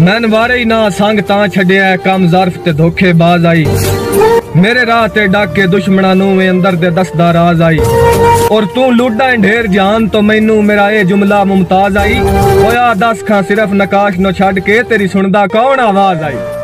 میں وارے ہی نہ سنگ تاں چھڈیا کم ظرف تے دھوکے باز آئی میرے راہ تے ڈاک کے دشمناں میں اندر دے دسدا راز آئی اور تو لوڈا ڈھیر جان تو مینوں میرا اے جملہ ممتاز آئی ہویا دس کھاں صرف نکاش نو چھڈ کے تیری سندا کون آواز آئی